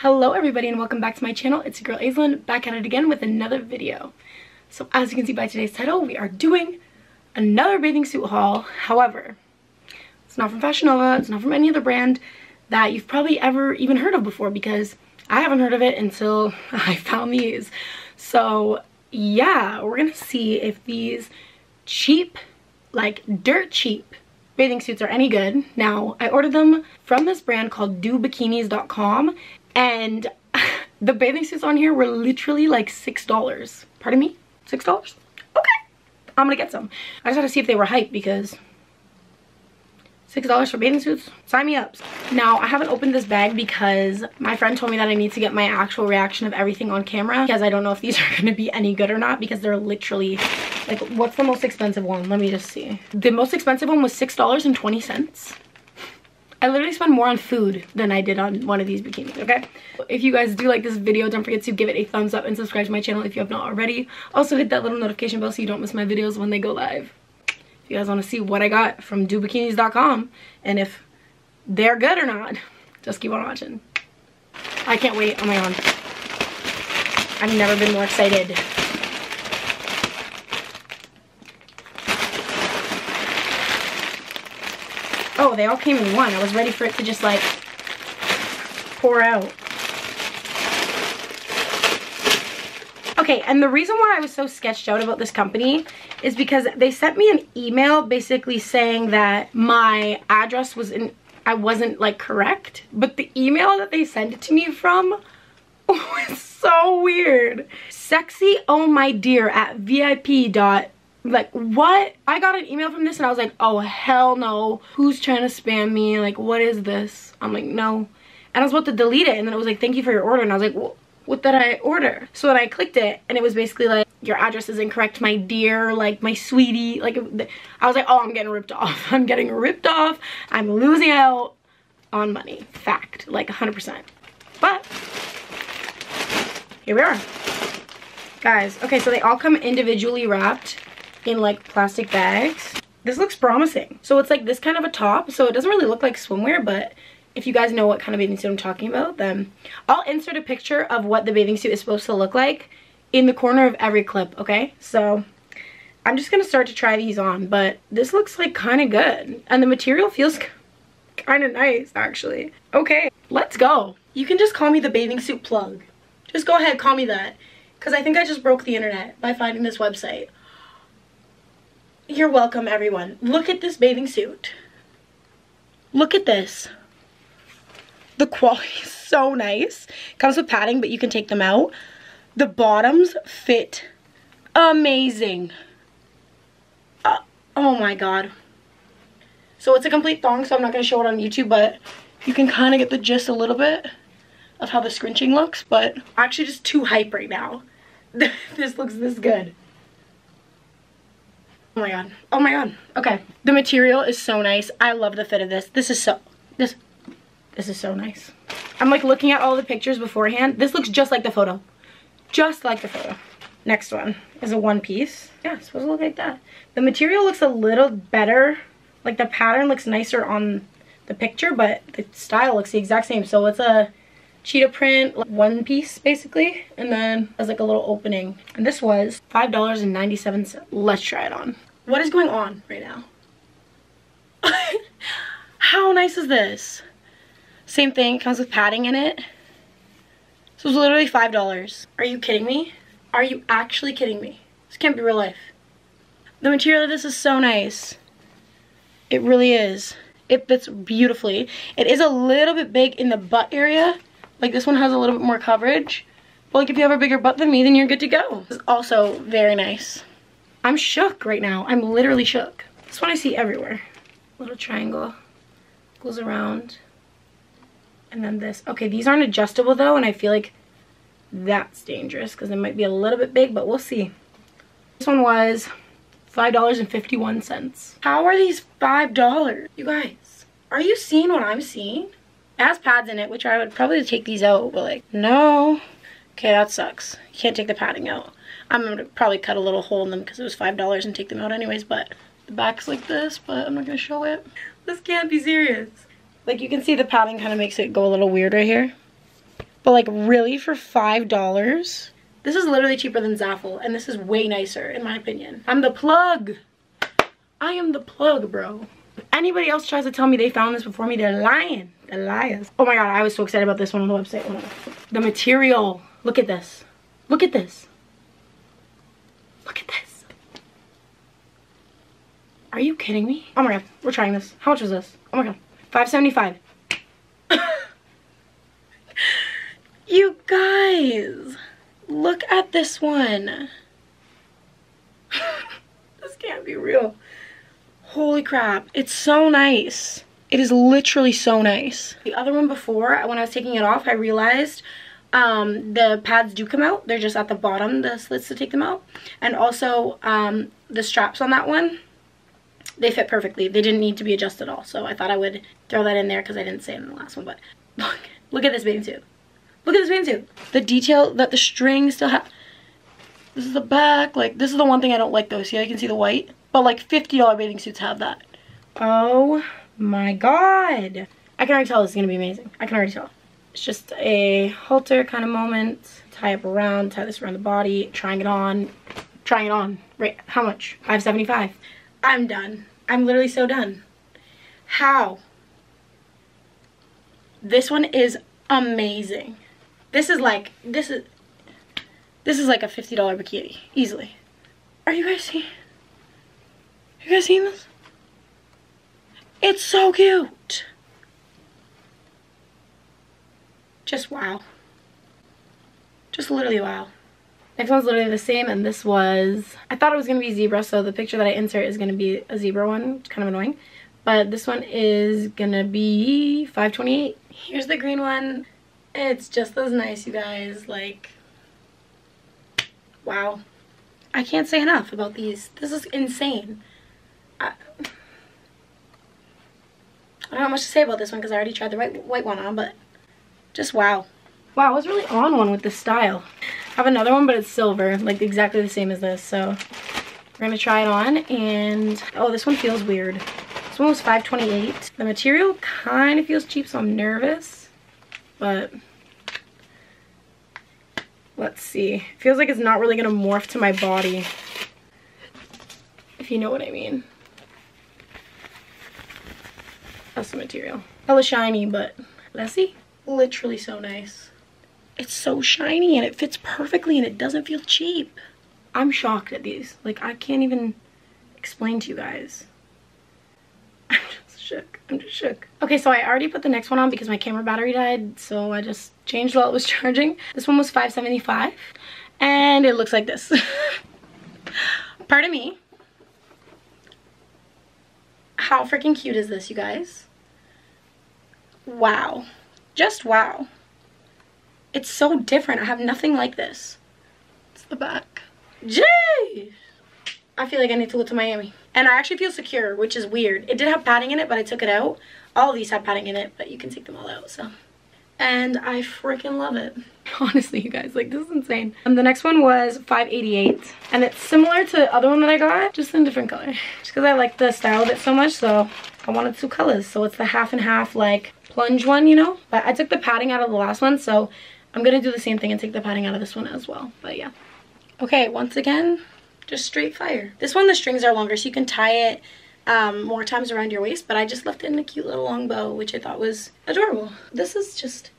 Hello everybody and welcome back to my channel. It's your girl Aislinn back at it again with another video. So as you can see by today's title, we are doing another bathing suit haul. However, it's not from Fashion Nova, it's not from any other brand that you've probably ever even heard of before because I haven't heard of it until I found these. So yeah, we're gonna see if these cheap, like dirt cheap bathing suits are any good. Now, I ordered them from this brand called dobikinis.com and the bathing suits on here were literally like $6. Pardon me? $6? Okay. I'm gonna get some. I just had to see if they were hype because $6 for bathing suits? Sign me up. Now, I haven't opened this bag because my friend told me that I need to get my actual reaction of everything on camera because I don't know if these are to be any good or not because they're literally, like, what's the most expensive one? Let me just see. The most expensive one was $6.20. I literally spend more on food than I did on one of these bikinis, okay? If you guys do like this video, don't forget to give it a thumbs up and subscribe to my channel if you have not already. Also hit that little notification bell so you don't miss my videos when they go live. If you guys want to see what I got from dobikinis.com and if they're good or not, just keep on watching. I can't wait. Oh my god. I've never been more excited. Oh, they all came in one. I was ready for it to just like pour out. Okay, and the reason why I was so sketched out about this company is because they sent me an email basically saying that my address was in, I wasn't like correct, but the email that they sent it to me from was so weird. Sexy oh my dear at vip dot like what? I got an email from this and i was like oh hell no. Who's trying to spam me? Like what is this? I'm like no. And i was about to delete it and then it was like thank you for your order. And i was like well, what did i order? So then i clicked it and it was basically like your address is incorrect my dear like my sweetie like i was like oh i'm getting ripped off. I'm getting ripped off. I'm losing out on money. Fact. Like 100 percent. But here we are. Guys okay so they all come individually wrapped in like plastic bags. This looks promising. So it's like this kind of a top. So it doesn't really look like swimwear, but if you guys know what kind of bathing suit I'm talking about, then I'll insert a picture of what the bathing suit is supposed to look like in the corner of every clip, okay? So I'm just gonna start to try these on, but this looks like kind of good. And the material feels kind of nice, actually. Okay, let's go. You can just call me the bathing suit plug. Just go ahead, call me that. Because I think I just broke the internet by finding this website. You're welcome, everyone. Look at this bathing suit. Look at this. The quality is so nice. Comes with padding, but you can take them out. The bottoms fit amazing. Uh, oh my god. So it's a complete thong, so I'm not going to show it on YouTube, but you can kind of get the gist a little bit of how the scrunching looks, but I'm actually just too hype right now. this looks this good. Oh my god. Oh my god. Okay. The material is so nice. I love the fit of this. This is so, this, this is so nice. I'm like looking at all the pictures beforehand. This looks just like the photo. Just like the photo. Next one is a one piece. Yeah, it's supposed to look like that. The material looks a little better. Like the pattern looks nicer on the picture, but the style looks the exact same. So it's a cheetah print one piece basically and then has like a little opening and this was five dollars and 97 cents let's try it on what is going on right now? How nice is this? Same thing, comes with padding in it. So it's literally $5. Are you kidding me? Are you actually kidding me? This can't be real life. The material of this is so nice. It really is. It fits beautifully. It is a little bit big in the butt area. Like this one has a little bit more coverage. But like if you have a bigger butt than me, then you're good to go. It's also very nice. I'm shook right now. I'm literally shook. This one I see everywhere. Little triangle goes around. And then this. Okay, these aren't adjustable though, and I feel like that's dangerous because it might be a little bit big, but we'll see. This one was $5.51. How are these $5? You guys, are you seeing what I'm seeing? It has pads in it, which I would probably take these out, but like, no. Okay, that sucks. You can't take the padding out. I'm going to probably cut a little hole in them because it was $5 and take them out anyways, but the back's like this, but I'm not going to show it. This can't be serious. Like you can see the padding kind of makes it go a little weird right here. But like really for $5? This is literally cheaper than Zaful and this is way nicer in my opinion. I'm the plug. I am the plug, bro. If anybody else tries to tell me they found this before me, they're lying. They're liars. Oh my god, I was so excited about this one on the website. The material. Look at this. Look at this. Look at this. Are you kidding me? Oh my god, we're trying this. How much was this? Oh my god. 575. you guys, look at this one. this can't be real. Holy crap, it's so nice. It is literally so nice. The other one before, when I was taking it off, I realized um, the pads do come out. They're just at the bottom, the slits to take them out. And also um, the straps on that one, they fit perfectly. They didn't need to be adjusted at all. So I thought I would throw that in there because I didn't say it in the last one. But look, look at this bathing suit. Look at this bathing suit. The detail that the string still has. This is the back. Like, this is the one thing I don't like though. See, you can see the white. But like $50 bathing suits have that. Oh my god. I can already tell this is going to be amazing. I can already tell. It's just a halter kind of moment. Tie up around, tie this around the body, trying it on, trying it on. Right, how much? 575. I'm done. I'm literally so done. How? This one is amazing. This is like, this is, this is like a $50 bikini, easily. Are you guys seeing? You guys seen this? It's so cute. Just wow. Just literally wow. Next one's literally the same and this was, I thought it was going to be zebra so the picture that I insert is going to be a zebra one. It's kind of annoying. But this one is going to be 528. Here's the green one. It's just as nice you guys. Like, wow. I can't say enough about these. This is insane. I, I don't have much to say about this one because I already tried the white, white one on, but just wow. Wow, I was really on one with this style. I have another one, but it's silver, like exactly the same as this, so we're gonna try it on, and oh, this one feels weird. This one was 528. The material kind of feels cheap, so I'm nervous, but let's see. It feels like it's not really gonna morph to my body, if you know what I mean. That's the material. Hella shiny, but let's see. Literally so nice. It's so shiny and it fits perfectly and it doesn't feel cheap. I'm shocked at these. Like, I can't even explain to you guys. I'm just shook. I'm just shook. Okay, so I already put the next one on because my camera battery died, so I just changed while it was charging. This one was 575 and it looks like this. Pardon me. How freaking cute is this, you guys? wow. Just wow. It's so different. I have nothing like this. It's the back. Jeez. I feel like I need to go to Miami. And I actually feel secure, which is weird. It did have padding in it, but I took it out. All of these have padding in it, but you can take them all out, so. And I freaking love it. Honestly, you guys, like, this is insane. And the next one was 588. And it's similar to the other one that I got, just in a different color. Just because I like the style of it so much, so I wanted two colors. So it's the half and half, like, plunge one, you know? But I took the padding out of the last one, so I'm gonna do the same thing and take the padding out of this one as well. But yeah. Okay, once again, just straight fire. This one, the strings are longer, so you can tie it um, more times around your waist, but I just left it in a cute little long bow, which I thought was adorable. This is just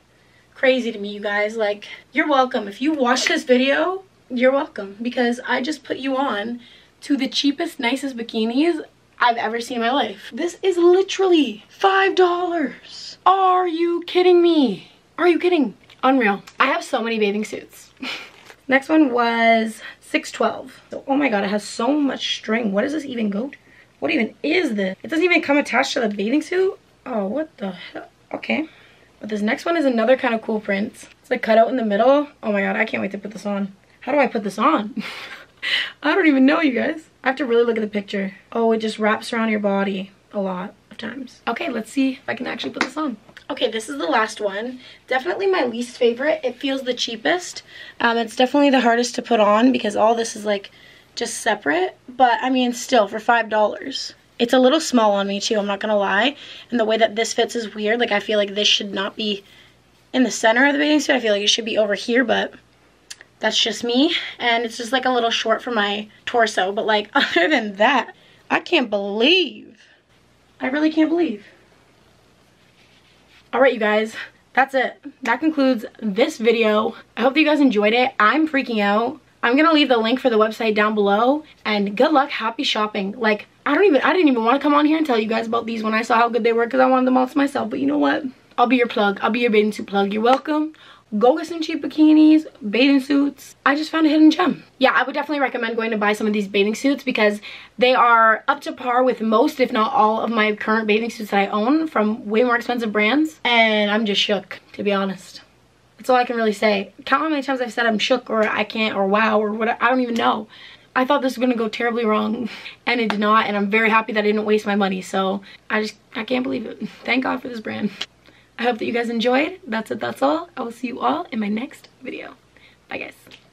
crazy to me, you guys. Like, you're welcome. If you watch this video, you're welcome, because I just put you on to the cheapest, nicest bikinis I've ever seen in my life. This is literally $5. Are you kidding me? Are you kidding? Unreal. I have so many bathing suits. Next one was 612. Oh my god, it has so much string. What does this even go to? What even is this? It doesn't even come attached to the bathing suit? Oh, what the hell? Okay. But this next one is another kind of cool print. It's like cut out in the middle. Oh my god, I can't wait to put this on. How do I put this on? I don't even know, you guys. I have to really look at the picture. Oh, it just wraps around your body a lot of times. Okay, let's see if I can actually put this on. Okay, this is the last one. Definitely my least favorite. It feels the cheapest. Um, it's definitely the hardest to put on because all this is like just separate. But I mean, still, for $5. It's a little small on me too, I'm not gonna lie. And the way that this fits is weird. Like I feel like this should not be in the center of the bathing suit. I feel like it should be over here, but that's just me. And it's just like a little short for my torso. But like other than that, I can't believe. I really can't believe. All right, you guys, that's it. That concludes this video. I hope that you guys enjoyed it. I'm freaking out. I'm gonna leave the link for the website down below and good luck, happy shopping. Like, I don't even, I didn't even want to come on here and tell you guys about these when I saw how good they were because I wanted them all to myself. But you know what? I'll be your plug. I'll be your bathing suit plug. You're welcome. Go get some cheap bikinis, bathing suits. I just found a hidden gem. Yeah, I would definitely recommend going to buy some of these bathing suits because they are up to par with most, if not all, of my current bathing suits that I own from way more expensive brands. And I'm just shook, to be honest. That's all I can really say. Count how many times I've said I'm shook or I can't or wow or what. I don't even know. I thought this was going to go terribly wrong and it did not and I'm very happy that I didn't waste my money. So I just, I can't believe it. Thank God for this brand. I hope that you guys enjoyed. That's it, that's all. I will see you all in my next video. Bye guys.